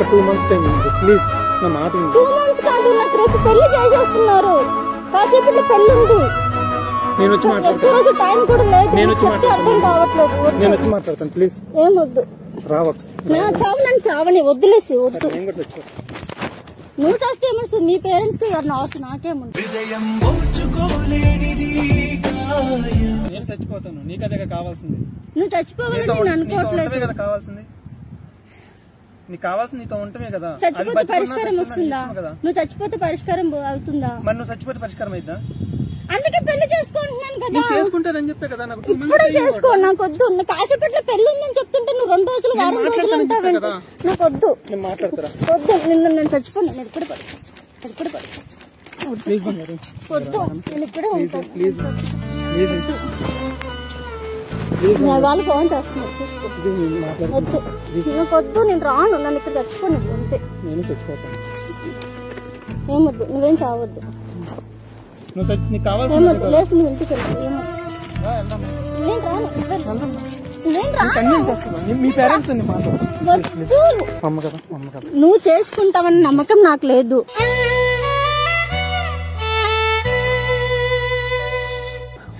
ఒక two months time ఉంది. Please నా మాట విను. టూ మంత్స్ కాదు నాకు రేపు పెళ్ళి చేసేస్తున్నారు. కాసేపట్లో పెళ్ళి ఉంది. నేను వచ్చి మాట్లాడతాను. రోజు టైం కూడా లేదు. నేను వచ్చి చెప్తే అర్థం కావట్లేదు. నేను వచ్చి మాట్లాడతాను ప్లీజ్. ఏం వద్దు. రావక్ నా చావు నన్ను చావని వద్దులేసి వద్దు. నువ్వు చేస్తే ఏమొస్తుంది? మీ పేరెంట్స్కి ఎవరిని అవసరం నాకేముంది? నేను చచ్చిపోతాను. నీకు అదే కావాల్సింది. నువ్వు చచ్చిపోవాలని నేను అనుకోవట్లేదు. కావాల్సింది. నీకు కావాల్సింది నీతో ఉండటమే కదా. చచ్చిపోతే పరిష్కారం వస్తుందా? నువ్వు చచ్చిపోతే పరిష్కారం అవుతుందా? మరి నువ్వు చచ్చిపోతే పరిష్కారం అయిద్దా? అందుకే పెళ్ళి చేసుకుంటున్నాను కదా. నేను చేసుకుంటానని చెప్పే కదా నాకు ఇప్పుడే చేసుకో నాకు వద్దు. నాకు కాసేపట్లో పెళ్ళి ఉందని చెప్తుంటే నువ్వు రెండు రోజులు వారం రోజులు. నాకు వద్దు. నేను మాట్లాడతారా? వద్దు. నిన్ను నేను చచ్చిపోను. నేను ఇక్కడ పడు ఇక్కడ పడు వద్దు. నేను ఇక్కడే ఉంటాను ప్లీజ్ ప్లీజ్ నా వాళ్ళు ఫోన్ చేస్తున్నారు. వద్దు నాకు వద్దు నేను రాను. నన్ను ఇక్కడ చచ్చిపోను అంతే. నేను చచ్చిపోతాను ఏమొద్దు? నువ్వేం చావద్దు. ఏమొద్దు? లేచి నువ్వు ఇంటికి వెళ్ళు. నేను రాను. నువ్వు చేసుకుంటావని నమ్మకం నాకు లేదు.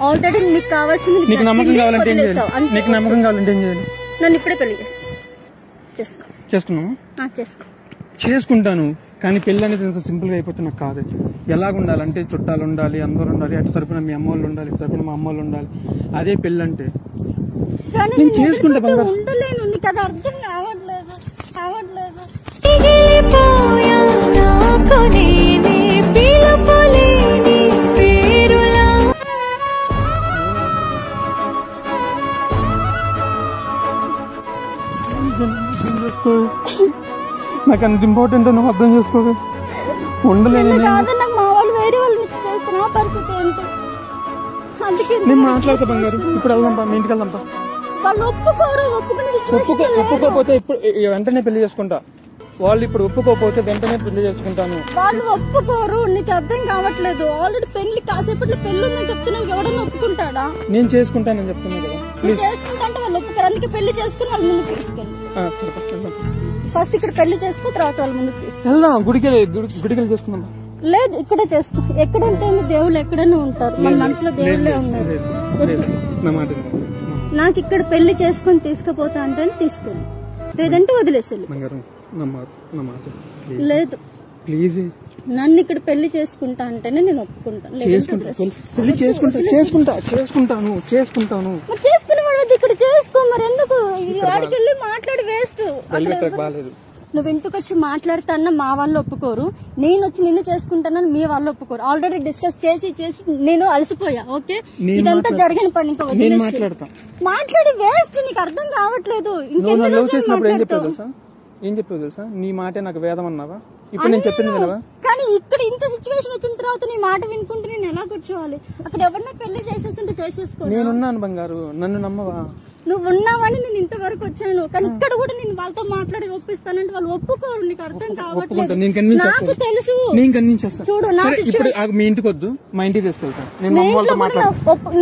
ఆల్రెడీ నీకు కావాల్సింది నీకు నీకు నమ్మకం కావాలంటే ఏం చేయాలి. నీకు నమ్మకం కావాలంటే ఏం చేయాలి? నన్ను ఇప్పుడే పెళ్ళి చేసుకో చేసుకో. చేసుకున్నాము ఆ, చేసుకో. చేసుకుంటాను. కానీ పెళ్ళి అనేది ఇంత సింపుల్గా అయిపోతే నాకు కాదు. ఎలాగ ఉండాలంటే చుట్టాలు ఉండాలి అందరూ ఉండాలి అటు తరపున మీ అమ్మ వాళ్ళు ఉండాలి ఇటు తరపున మా అమ్మ వాళ్ళు ఉండాలి అదే పెళ్ళి అంటే నేను చేసుకుంటా బంగారు. ఉండలేను. నీకు అది అర్థం కావట్లేదు. కావట్లేదు. నాకు అంత ఇంపార్టెంట్ నువ్వు అర్థం చేసుకోవే. ఉండలేను నాకు మా వాళ్ళు వేరే వాళ్ళు ఇచ్చి చేస్తున్నా పరిస్థితి ఏంటి? అందుకే నేను మాట్లాడతా బంగారు. ఇప్పుడు వెళ్దాం పా, మీ ఇంటికి వెళ్దాం పా. వాళ్ళు ఒప్పుకోరు ఒప్పుకో ఒప్పుకోకపోతే ఇప్పుడు వెంటనే పెళ్ళి చేసుకుంటా. వాళ్ళు ఇప్పుడు ఒప్పుకోకపోతే వెంటనే పెళ్ళి చేసుకుంటాను. వాళ్ళు ఒప్పుకోరు నీకు అర్థం కావట్లేదు. ఆల్రెడీ పెళ్ళి కాసేపట్లో పెళ్ళి ఉందని చెప్తున్నావు ఎవడన్నా ఒప్పుకుంటాడా? నేను చేసుకుంటానని చెప్తున్నా కదా. చేసుకుంటా అంటే వాళ్ళు ఒప్పుకోరు. అందుకే పెళ్ళి చేసుకుని వాళ్ళ ముందుకు తీసుకెళ్ళి. ఫస్ట్ ఇక్కడ పెళ్ళి చేసుకో తర్వాత వాళ్ళ ముందుకు తీసుకెళ్ళి వెళ్దాం గుడికి గుడికి చేసుకుందాం. లేదు ఇక్కడే చేసుకో. ఎక్కడ ఉంటే దేవుళ్ళు ఎక్కడైనా ఉంటారు. మన మనసులో దేవుళ్ళే ఉన్నారు. మాట. నాకు ఇక్కడ పెళ్ళి చేసుకొని తీసుకుపోతా అంటే తీసుకెళ్ళి. లేదంటే వదిలేసేళ్ళు. బంగారం నా మాట నా మాట. ప్లీజ్. లేదు. ప్లీజ్ నన్ను ఇక్కడ పెళ్ళి చేసుకుంటా అంటేనే నేను ఒప్పుకుంటాను. పెళ్ళి- చేసుకుంటా చేసుకుంటా చేసుకుంటాను చేసుకుంటాను. మరి చేసుకునే వాడు ఇక్కడ చేసుకో మరి ఎందుకు? వాడికి వెళ్ళి మాట్లాడి బాగాలేదు నువ్వు ఇంటికి వచ్చి మాట్లాడుతాన్న మా వాళ్ళు ఒప్పుకోరు. నేను వచ్చి నిన్ను చేసుకుంటానని మీ వాళ్ళు ఒప్పుకోరు. ఆల్రెడీ డిస్కస్ చేసి చేసి నేను అలసిపోయా ఓకే? ఇదంతా. జరిగిన పని ఇంకా మాట్లాడి వేస్ట్ నీకు అర్థం కావట్లేదు. ఏం చెప్పావు? తెలుసా? ఏం చెప్పావు తెలుసా? నీ మాటే నాకు వేదం అన్నావా? ఇప్పుడు నేను చెప్పింది వినవా? కానీ ఇక్కడ ఇంత సిచ్యువేషన్ వచ్చిన తర్వాత నీ మాట వినుకుంటే నేను ఎలా కూర్చోవాలి? అక్కడ ఎవరినో పెళ్ళి చేసేస్తుంటే చేసేసుకో నేనున్నాను బంగారు. నన్ను నమ్మవా? నువ్వు ఉన్నావని నేను ఇంతవరకు వచ్చాను. కానీ ఇక్కడ కూడా నేను వాళ్ళతో మాట్లాడి ఒప్పిస్తానంటే వాళ్ళు ఒప్పుకోరు. నీకు అర్థం కావట్లేదు. నాకు తెలుసు. చూడు, ఇప్పుడు మీ ఇంటికి వద్దు. మా ఇంటికి తీసుకెళ్తాను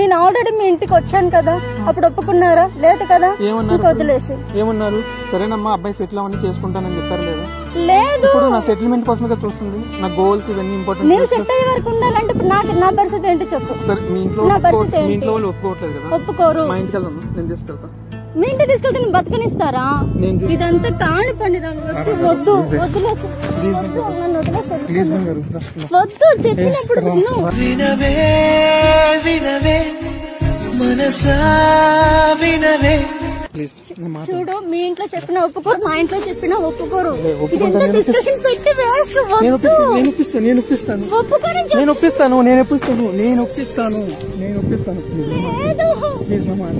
నేను ఆల్రెడీ మీ ఇంటికి వచ్చాను కదా. అప్పుడు ఒప్పుకున్నారా? లేదు కదా? ఏమన్నారు వదిలేసి ఏమన్నారు? సరేనమ్మా అబ్బాయి సెటిల్ అవన్నీ చేసుకుంటానని చెప్పారు లేదా? లేదు. ఇప్పుడు నా సెటిల్మెంట్ కోసమే కదా చూస్తుంది. నా గోల్స్ ఇవన్నీ నేను ఇంపార్టెంట్ సెట్ అయ్యే వరకు ఉండాలంటే ఇప్పుడు నాకు నా పరిస్థితి ఏంటి చెప్పు? సరే మీ ఇంట్లో నా పరిస్థితి మీ ఏంటి? ఇంట్లో వాళ్ళు ఒప్పుకోవట్లేదు కదా? ఒప్పుకోరు. మా ఇంటికి వెళ్దాం నేను తీసుకెళ్తాను మీ ఇంటికి తీసుకెళ్తే నేను బతకనిస్తారా? నేను చూసి- ఇదంతా కాని పని రా వద్దు వద్దు వదిలేసి వద్దు, నన్ను వదిలేసి ప్లీజ్ బంగారు రా. వద్దు చెప్పినప్పుడు విను. వినవే వినవే మనసా వినవే. చూడు మీ ఇంట్లో చెప్పినా ఒప్పుకోరు మా ఇంట్లో చెప్పినా ఒప్పుకోరు. నేను డిస్కషన్ పెట్టి వేస్ట్ నేను వద్దు ఒప్పిస్తాను నేను ఒప్పిస్తాను. నేను ఒప్పిస్తాను నేను ఒప్పిస్తాను నేను ఒప్పిస్తాను నేను ఒప్పిస్తాను. ప్లీజ్ ప్లీజ్ మాట